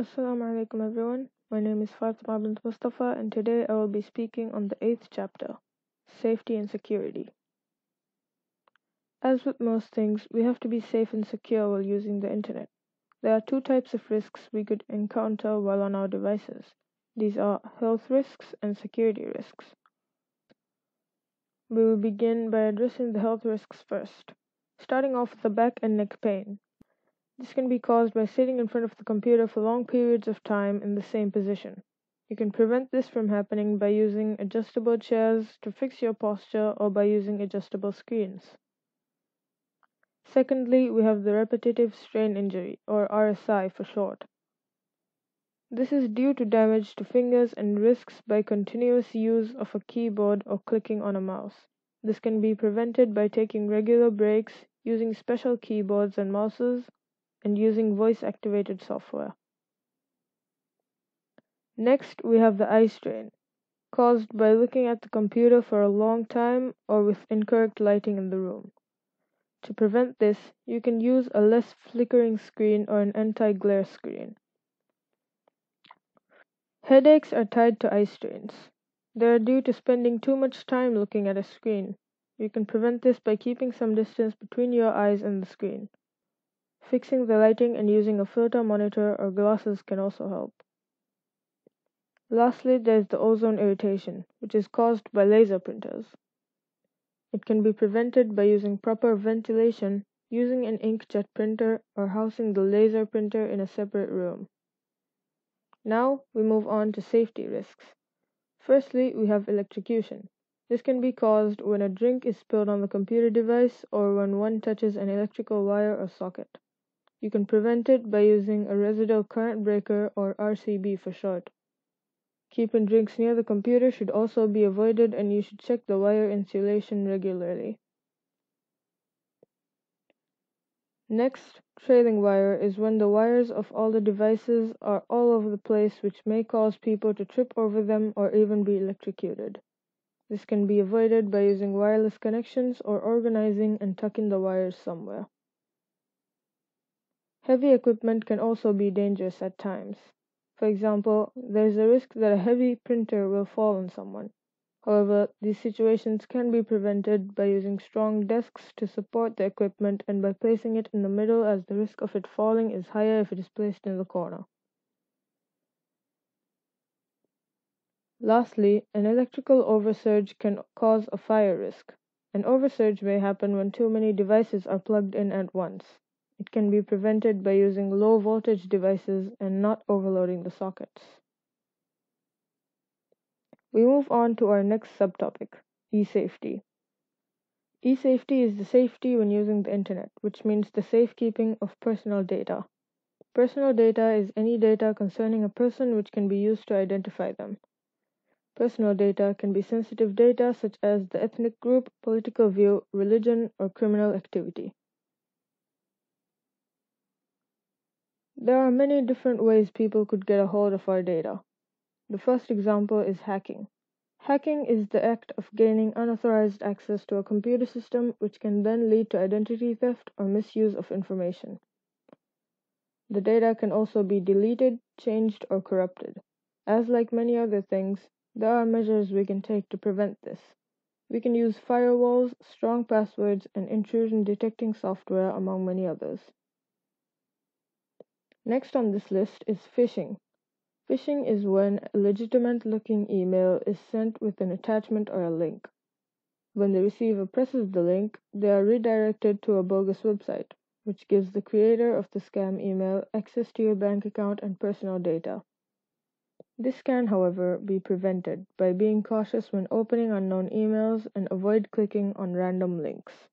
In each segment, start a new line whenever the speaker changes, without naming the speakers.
Assalamu alaikum everyone. My name is Fatima bint Mustafa and today I will be speaking on the eighth chapter, Safety and Security. As with most things, we have to be safe and secure while using the internet. There are two types of risks we could encounter while on our devices. These are health risks and security risks. We will begin by addressing the health risks first, starting off with the back and neck pain. This can be caused by sitting in front of the computer for long periods of time in the same position. You can prevent this from happening by using adjustable chairs to fix your posture or by using adjustable screens. Secondly, we have the repetitive strain injury, or RSI for short. This is due to damage to fingers and wrists by continuous use of a keyboard or clicking on a mouse. This can be prevented by taking regular breaks, using special keyboards and mouses, and using voice-activated software. Next, we have the eye strain, caused by looking at the computer for a long time or with incorrect lighting in the room. To prevent this, you can use a less flickering screen or an anti-glare screen. Headaches are tied to eye strains. They are due to spending too much time looking at a screen. You can prevent this by keeping some distance between your eyes and the screen. Fixing the lighting and using a filter monitor or glasses can also help. Lastly, there is the ozone irritation, which is caused by laser printers. It can be prevented by using proper ventilation, using an inkjet printer, or housing the laser printer in a separate room. Now we move on to safety risks. Firstly, we have electrocution. This can be caused when a drink is spilled on the computer device or when one touches an electrical wire or socket. You can prevent it by using a residual current breaker or RCB for short. Keeping drinks near the computer should also be avoided and you should check the wire insulation regularly. Next, trailing wire is when the wires of all the devices are all over the place which may cause people to trip over them or even be electrocuted. This can be avoided by using wireless connections or organizing and tucking the wires somewhere. Heavy equipment can also be dangerous at times. For example, there is a risk that a heavy printer will fall on someone. However, these situations can be prevented by using strong desks to support the equipment and by placing it in the middle as the risk of it falling is higher if it is placed in the corner. Lastly, an electrical oversurge can cause a fire risk. An oversurge may happen when too many devices are plugged in at once. It can be prevented by using low voltage devices and not overloading the sockets. We move on to our next subtopic, e-safety. E-safety is the safety when using the internet, which means the safekeeping of personal data. Personal data is any data concerning a person which can be used to identify them. Personal data can be sensitive data such as the ethnic group, political view, religion, or criminal activity. There are many different ways people could get a hold of our data. The first example is hacking. Hacking is the act of gaining unauthorized access to a computer system which can then lead to identity theft or misuse of information. The data can also be deleted, changed, or corrupted. As like many other things, there are measures we can take to prevent this. We can use firewalls, strong passwords, and intrusion detecting software, among many others. Next on this list is phishing. Phishing is when a legitimate looking email is sent with an attachment or a link. When the receiver presses the link, they are redirected to a bogus website, which gives the creator of the scam email access to your bank account and personal data. This can, however, be prevented by being cautious when opening unknown emails and avoid clicking on random links.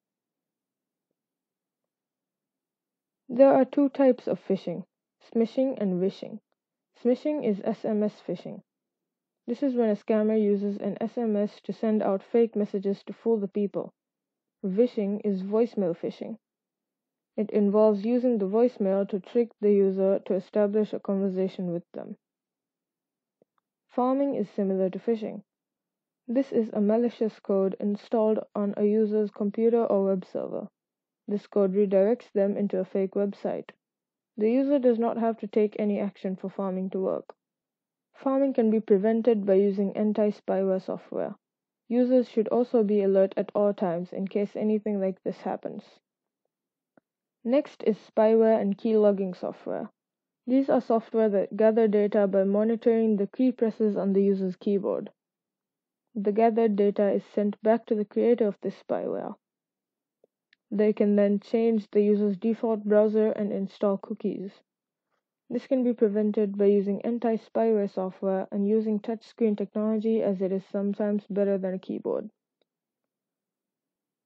There are two types of phishing Smishing and vishing. Smishing is SMS phishing. This is when a scammer uses an SMS to send out fake messages to fool the people. Vishing is voicemail phishing. It involves using the voicemail to trick the user to establish a conversation with them. Pharming is similar to phishing. This is a malicious code installed on a user's computer or web server. This code redirects them into a fake website. The user does not have to take any action for pharming to work. Pharming can be prevented by using anti-spyware software. Users should also be alert at all times in case anything like this happens. Next is spyware and key logging software. These are software that gather data by monitoring the key presses on the user's keyboard. The gathered data is sent back to the creator of this spyware. They can then change the user's default browser and install cookies. This can be prevented by using anti-spyware software and using touchscreen technology as it is sometimes better than a keyboard.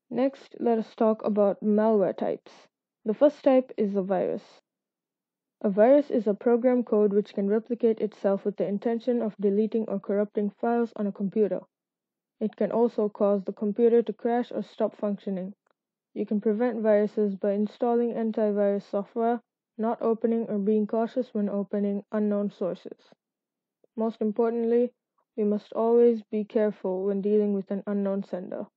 Next, let us talk about malware types. The first type is a virus. A virus is a program code which can replicate itself with the intention of deleting or corrupting files on a computer. It can also cause the computer to crash or stop functioning. You can prevent viruses by installing antivirus software not opening or being cautious when opening unknown sources. Most importantly, we must always be careful when dealing with an unknown sender.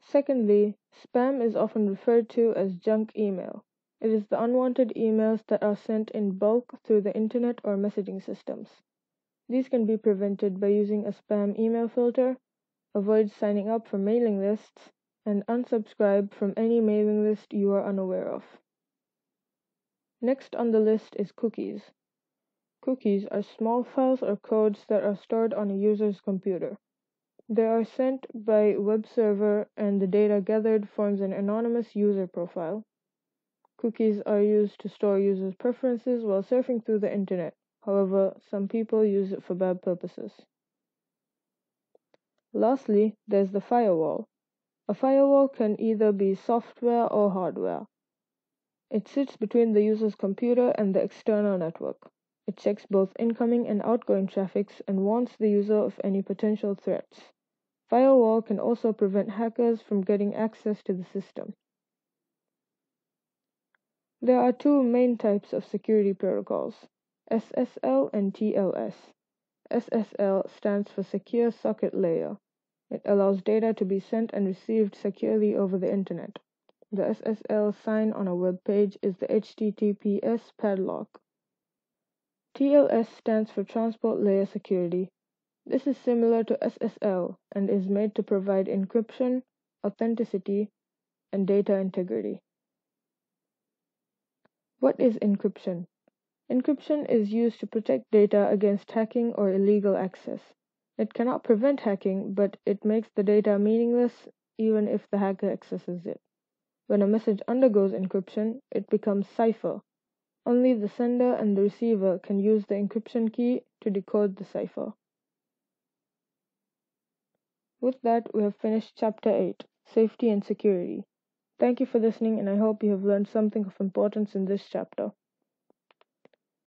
Secondly, spam is often referred to as junk email. It is the unwanted emails that are sent in bulk through the internet or messaging systems. These can be prevented by using a spam email filter, avoid signing up for mailing lists, and unsubscribe from any mailing list you are unaware of. Next on the list is cookies. Cookies are small files or codes that are stored on a user's computer. They are sent by web server and the data gathered forms an anonymous user profile. Cookies are used to store users' preferences while surfing through the internet. However, some people use it for bad purposes. Lastly, there's the firewall. A firewall can either be software or hardware. It sits between the user's computer and the external network. It checks both incoming and outgoing traffics and warns the user of any potential threats. Firewall can also prevent hackers from getting access to the system. There are two main types of security protocols, SSL and TLS. SSL stands for Secure Socket Layer. It allows data to be sent and received securely over the Internet. The SSL sign on a web page is the HTTPS padlock. TLS stands for Transport Layer Security. This is similar to SSL and is made to provide encryption, authenticity, and data integrity. What is encryption? Encryption is used to protect data against hacking or illegal access. It cannot prevent hacking, but it makes the data meaningless even if the hacker accesses it. When a message undergoes encryption, it becomes cipher. Only the sender and the receiver can use the encryption key to decode the cipher. With that, we have finished Chapter 8 Safety and Security. Thank you for listening, and I hope you have learned something of importance in this chapter.